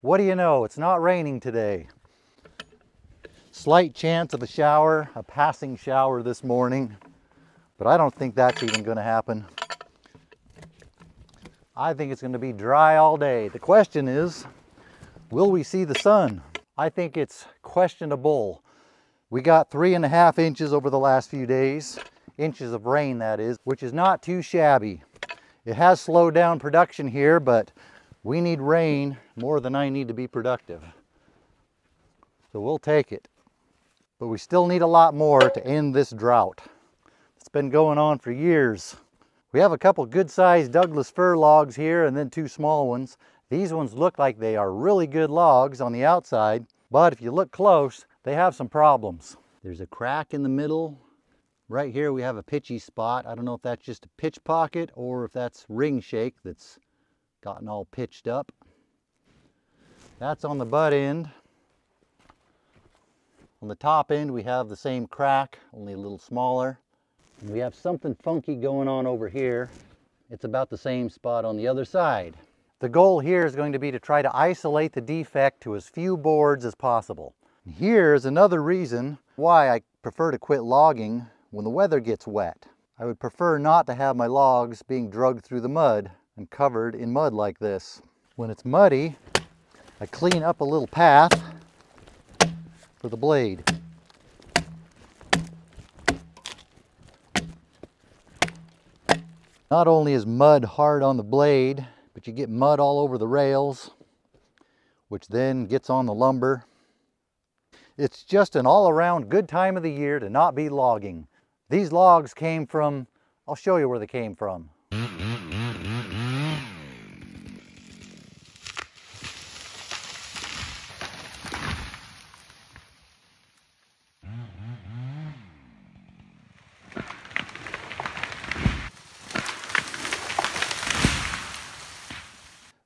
What do you know? It's not raining today. Slight chance of a shower, a passing shower this morning, but I don't think that's even going to happen. I think it's going to be dry all day. The question is, will we see the sun? I think it's questionable. We got three and a half inches over the last few days, inches of rain that is, which is not too shabby. It has slowed down production here, but we need rain more than I need to be productive. So we'll take it. But we still need a lot more to end this drought. It's been going on for years. We have a couple good sized Douglas fir logs here and then two small ones. These ones look like they are really good logs on the outside, but if you look close, they have some problems. There's a crack in the middle. Right here we have a pitchy spot. I don't know if that's just a pitch pocket or if that's ring shake that's gotten all pitched up. That's on the butt end. On the top end we have the same crack, only a little smaller. And we have something funky going on over here. It's about the same spot on the other side. The goal here is going to be to try to isolate the defect to as few boards as possible. Here's another reason why I prefer to quit logging when the weather gets wet. I would prefer not to have my logs being drugged through the mud and covered in mud like this. When it's muddy, I clean up a little path for the blade. Not only is mud hard on the blade, but you get mud all over the rails, which then gets on the lumber. It's just an all-around good time of the year to not be logging. These logs came from, I'll show you where they came from.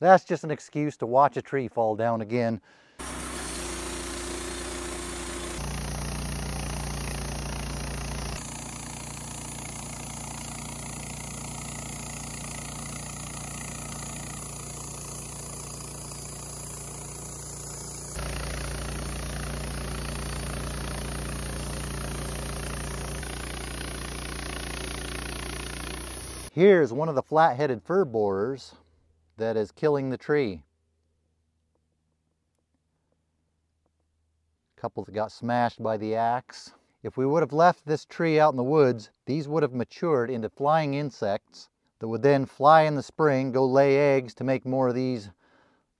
That's just an excuse to watch a tree fall down again. Here's one of the flat-headed fir borers that is killing the tree. Couple that got smashed by the axe. If we would have left this tree out in the woods, these would have matured into flying insects that would then fly in the spring, go lay eggs to make more of these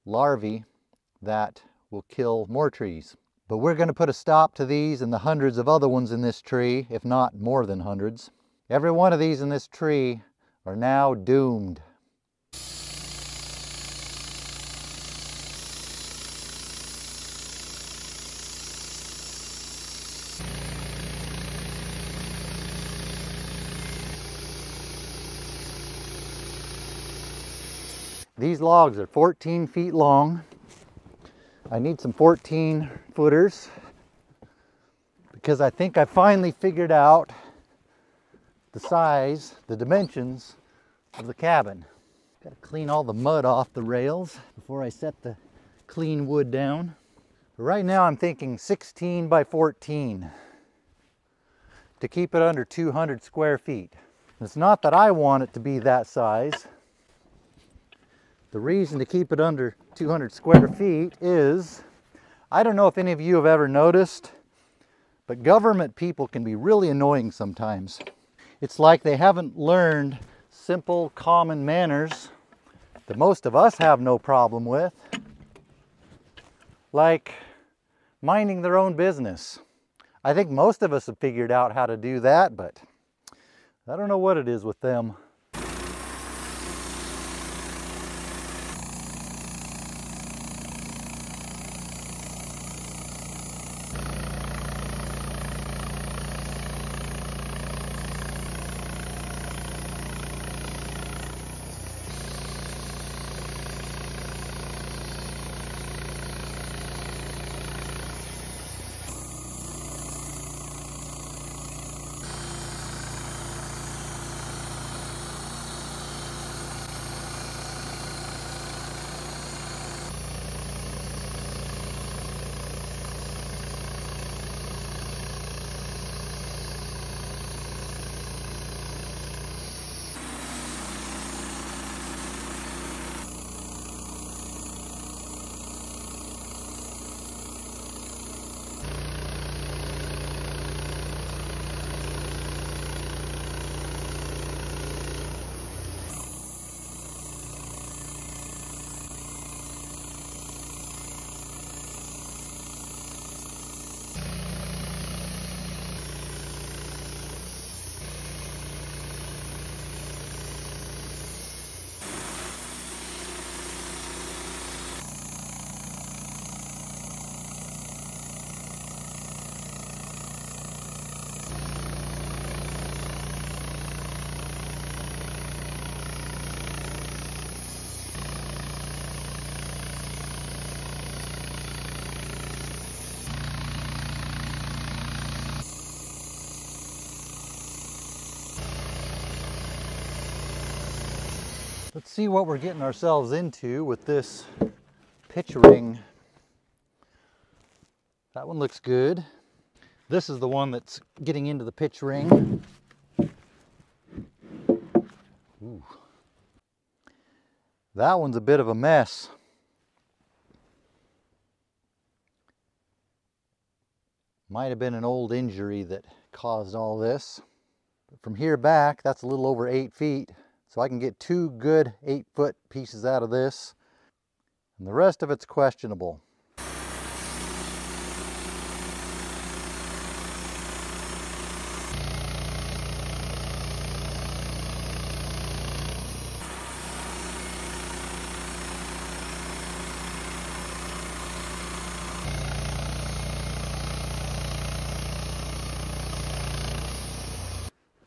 larvae that will kill more trees. But we're going to put a stop to these and the hundreds of other ones in this tree, if not more than hundreds. Every one of these in this tree are now doomed. These logs are 14 feet long. I need some 14 footers because I think I finally figured out the size, the dimensions of the cabin. Got to clean all the mud off the rails before I set the clean wood down. Right now I'm thinking 16 by 14 to keep it under 200 square feet. It's not that I want it to be that size. The reason to keep it under 200 square feet is, I don't know if any of you have ever noticed, but government people can be really annoying sometimes. It's like they haven't learned simple, common manners that most of us have no problem with, like minding their own business. I think most of us have figured out how to do that, but I don't know what it is with them. Let's see what we're getting ourselves into with this pitch ring. That one looks good. This is the one that's getting into the pitch ring. Ooh. That one's a bit of a mess. Might have been an old injury that caused all this. But from here back, that's a little over eight feet. So I can get two good eight foot pieces out of this. And the rest of it's questionable.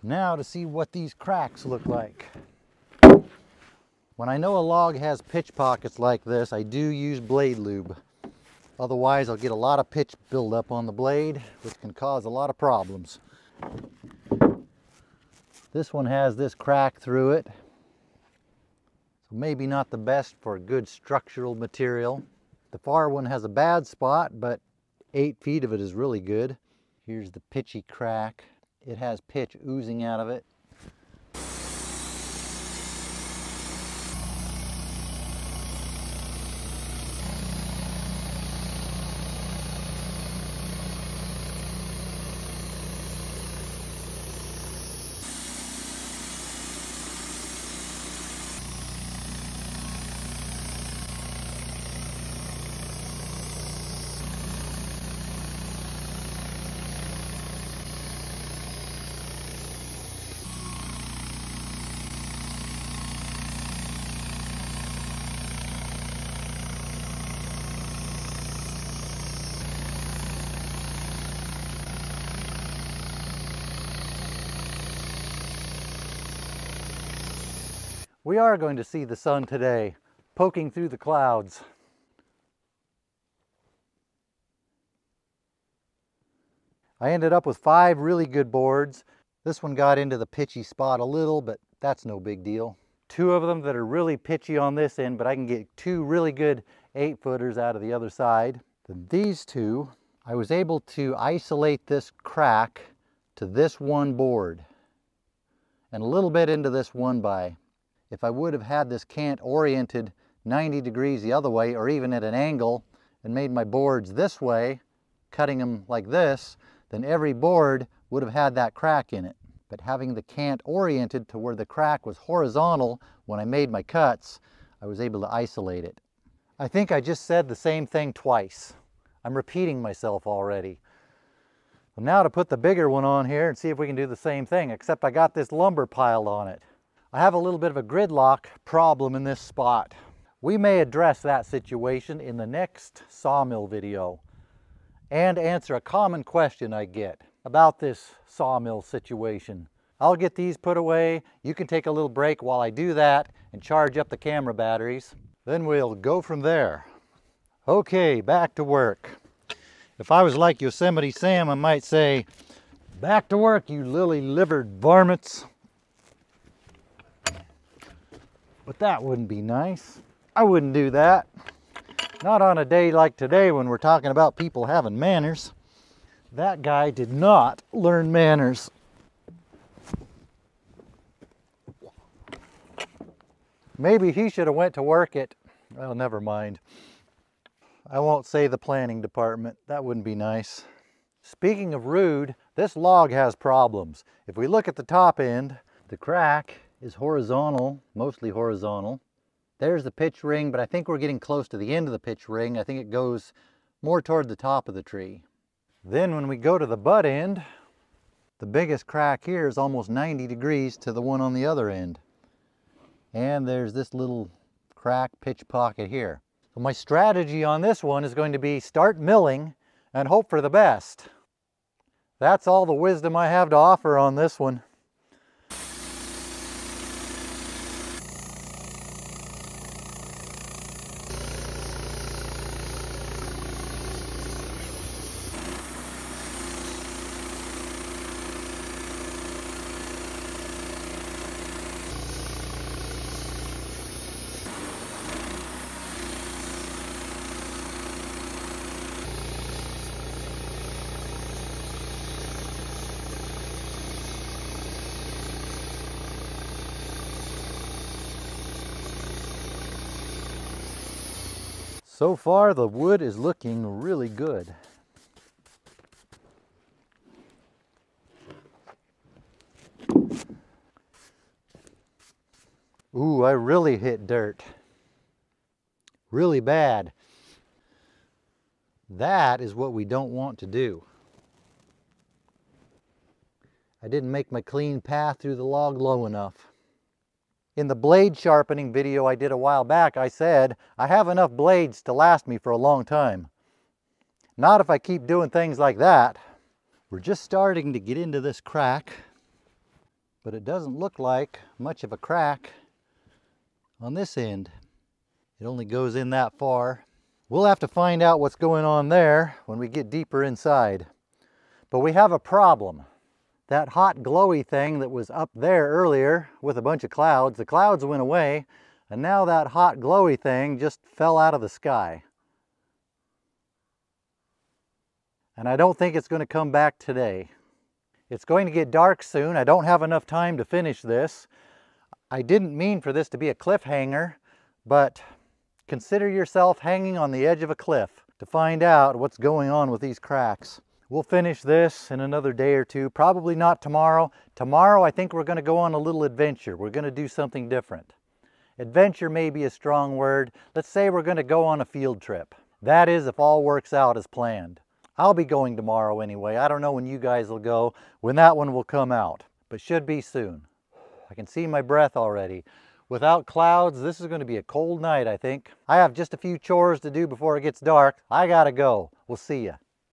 Now to see what these cracks look like. When I know a log has pitch pockets like this, I do use blade lube. Otherwise, I'll get a lot of pitch buildup on the blade, which can cause a lot of problems. This one has this crack through it. So maybe not the best for good structural material. The far one has a bad spot, but eight feet of it is really good. Here's the pitchy crack. It has pitch oozing out of it. We are going to see the sun today, poking through the clouds. I ended up with five really good boards. This one got into the pitchy spot a little, but that's no big deal. Two of them that are really pitchy on this end, but I can get two really good eight footers out of the other side. Then these two, I was able to isolate this crack to this one board and a little bit into this one by if I would have had this cant oriented 90 degrees the other way or even at an angle and made my boards this way, cutting them like this, then every board would have had that crack in it. But having the cant oriented to where the crack was horizontal when I made my cuts, I was able to isolate it. I think I just said the same thing twice. I'm repeating myself already. Well, now to put the bigger one on here and see if we can do the same thing, except I got this lumber piled on it. I have a little bit of a gridlock problem in this spot. We may address that situation in the next sawmill video and answer a common question I get about this sawmill situation. I'll get these put away. You can take a little break while I do that and charge up the camera batteries. Then we'll go from there. Okay, back to work. If I was like Yosemite Sam, I might say, back to work, you lily-livered varmints. But that wouldn't be nice. I wouldn't do that. Not on a day like today when we're talking about people having manners. That guy did not learn manners. Maybe he should have went to work at, well, never mind. I won't say the planning department. That wouldn't be nice. Speaking of rude, this log has problems. If we look at the top end, the crack is horizontal, mostly horizontal. There's the pitch ring, but I think we're getting close to the end of the pitch ring. I think it goes more toward the top of the tree. Then when we go to the butt end, the biggest crack here is almost 90 degrees to the one on the other end. And there's this little crack pitch pocket here. So my strategy on this one is going to be start milling and hope for the best. That's all the wisdom I have to offer on this one. So far the wood is looking really good. Ooh, I really hit dirt. Really bad. That is what we don't want to do. I didn't make my clean path through the log low enough. In the blade sharpening video I did a while back, I said, I have enough blades to last me for a long time. Not if I keep doing things like that. We're just starting to get into this crack, but it doesn't look like much of a crack on this end. It only goes in that far. We'll have to find out what's going on there when we get deeper inside. But we have a problem. That hot glowy thing that was up there earlier with a bunch of clouds, the clouds went away and now that hot glowy thing just fell out of the sky. And I don't think it's going to come back today. It's going to get dark soon. I don't have enough time to finish this. I didn't mean for this to be a cliffhanger, but consider yourself hanging on the edge of a cliff to find out what's going on with these cracks. We'll finish this in another day or two, probably not tomorrow. Tomorrow I think we're going to go on a little adventure. We're going to do something different. Adventure may be a strong word. Let's say we're going to go on a field trip. That is if all works out as planned. I'll be going tomorrow anyway. I don't know when you guys will go, when that one will come out, but should be soon. I can see my breath already. Without clouds, this is going to be a cold night, I think. I have just a few chores to do before it gets dark. I gotta go. We'll see you.